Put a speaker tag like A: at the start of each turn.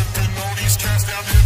A: Flipping all these cats down